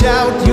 shout